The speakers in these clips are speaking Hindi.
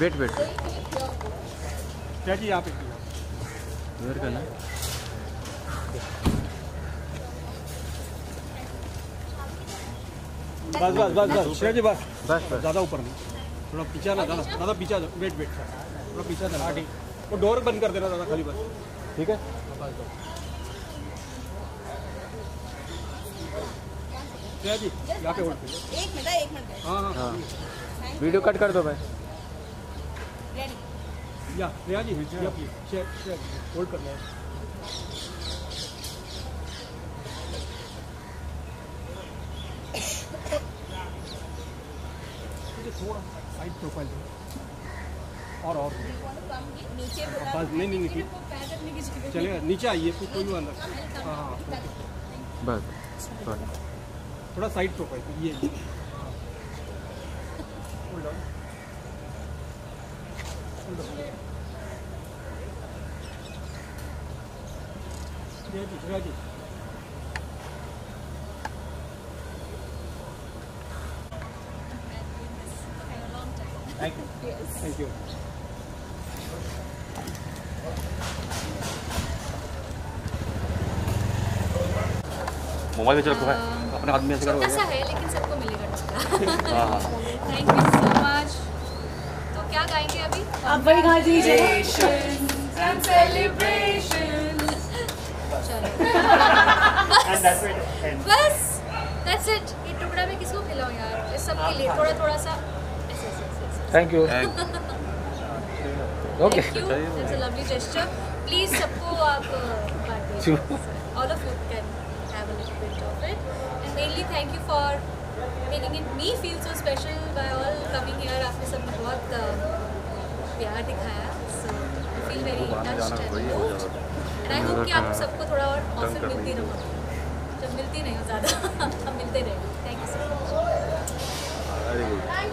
वेट वेट क्या जी यहाँ पे इधर करना बस बस बस बस। श्रेया जी बस। बस बस। ज़्यादा ऊपर नहीं। थोड़ा पीछा ना दादा दादा पीछे वेट वेट थोड़ा पीछे आ हाँ ठीक वो डोर बंद कर देना दादा खाली बस। ठीक है। श्रेया जी यहाँ पे होल्ड एक मिनट एक मिनट। हाँ हाँ। हाँ। वीडियो कट कर दो भाई। रेडी या श्रेया जी या शेयर शेयर होल्ड करना है मुझे थोड़ा साइड प्रोफ़ाइल और और। नीचे बस नहीं नहीं जगह चलेगा नीचे आइए कोई कोई अंदर हाँ हाँ बस थोड़ा साइड प्रोफ़ाइल ये ये। Hold on. Hold Shreya ji thank you mobile में चल रखा है अपने हाथ में ऐसे करो छोटा सा है लेकिन सबको मिलेगा हाँ हाँ। थैंक यू सो मच तो क्या गाएँगे अभी? आप वही गा दीजिए and celebration चलो बस दैट्स इट ये टुकड़ा में किसको खिलाऊं यार इस सब के लिए थोड़ा थोड़ा सा ऐसे ऐसे ऐसे thank you okay Thank you. That's a lovely gesture. Please, सबको आप uh, बांटिए. All of you can have a little bit of it. And mainly, thank you for making it me feel so special by all coming here. आपने सबने बहुत uh, प्यार दिखाया. So I feel very touched and moved. I hope कि आप सबको थोड़ा और अवसर मिलती रहो. जब मिलती नहीं हो ज़्यादा, अब मिलते रहे. Thank you so much.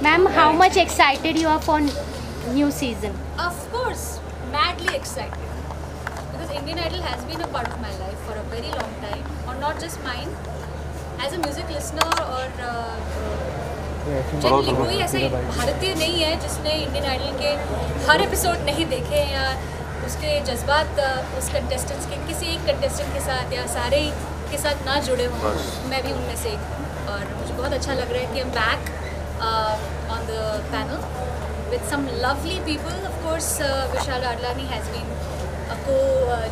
Ma'am, how much excited you are for new season? Of course, madly excited. Because Indian Idol has been a part of my life for a very long time, or not just mine. As a music listener और जनरली कोई ऐसे भारतीय नहीं है जिसने इंडियन आइडल के हर एपिसोड नहीं देखे या उसके जज्बात उस कंटेस्टेंट्स के किसी एक कंटेस्टेंट के साथ या सारे के साथ ना जुड़े हों मैं भी उनमें से एक और मुझे बहुत अच्छा लग रहा है कि am back on the panel with some lovely people of course Vishal Dadlani has been co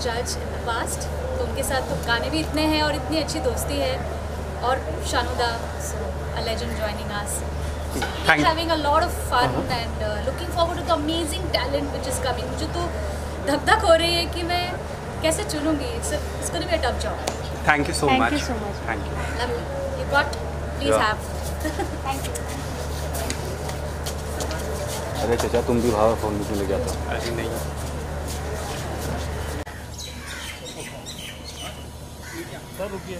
जज इन द पास्ट तो उनके साथ तो गाने भी इतने हैं और इतनी अच्छी दोस्ती है। और Shanuda so a legend joining us having a lot of fun and looking forward to the amazing talent which is coming मुझे तो धक धक हो रही है कि मैं कैसे चुनूँगी? इसको तो भी tough job thank you so much thank you अरे चाचा तुम भी भाव फ़ोन में ले जाता। अरे नहीं। सर रुकिए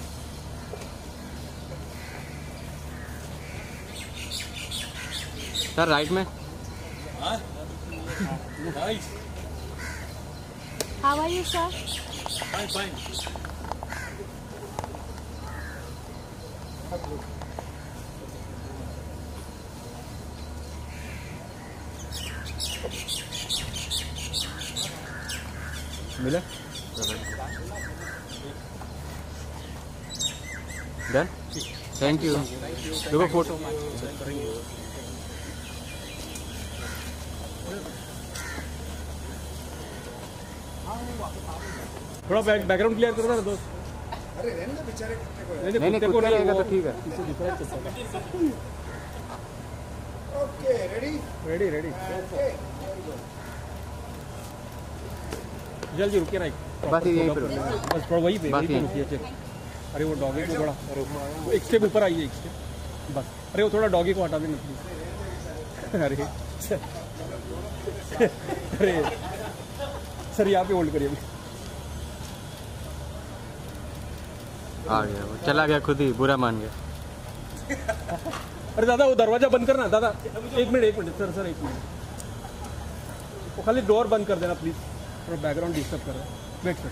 सर राइट में? हाँ। Right How are you, sir? Fine fine मिला डन थैंक यू देखो फोटो थोड़ा बैकग्राउंड क्लियर करो ना दोस्त। नहीं नहीं कुत्ता रहेगा तो ठीक है। ओके रेडी रेडी रेडी जल्दी रुकिए ना बस यहीं पे बस थोड़ा वही पे बस वही पे रुकिए चेक अरे वो डॉगी को बड़ा अरे एक स्टेप ऊपर आइए एक स्टेप बस। अरे वो थोड़ा डॉगी को हटा देना प्लीज़ अरे। अरे। सर यहाँ पे होल्ड करिए। अभी आ गया वो चला गया खुद ही बुरा मान गया। अरे दादा वो दरवाज़ा बंद करना दादा। एक मिनट एक मिनट सर सर एक मिनट। वो खाली डोर बंद कर देना प्लीज़ थोड़ा बैकग्राउंड डिस्टर्ब कर रहा है। वेट सर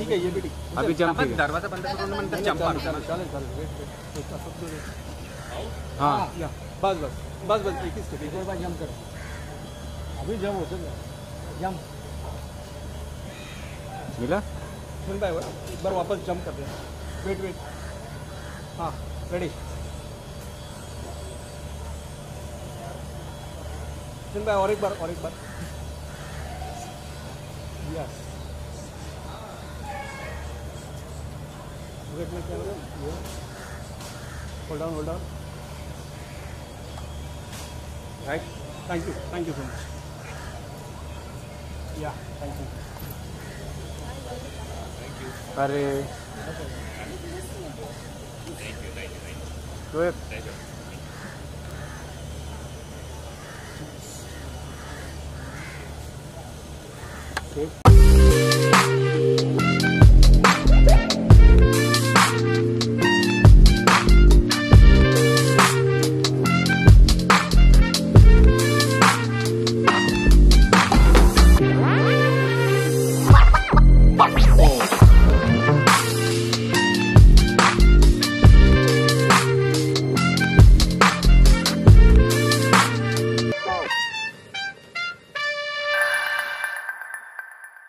ठीक है ये भी ठीक। अभी जंप दरवाज़ा बंद करून नंतर जंप असं थोडं wait. हाँ। या बस बस बस बस एक ही स्टेप एक बार जंप करो। अभी जंप होते ना जंप मिला? सुन भाई एक बार वापस जंप कर देना। वेट वेट हाँ रेडी सुन भाई और एक बार और एक बार। यस वेट में क्या होगा hold on hold on right thank you thank you so much या थैंक यू अरे तो Safe.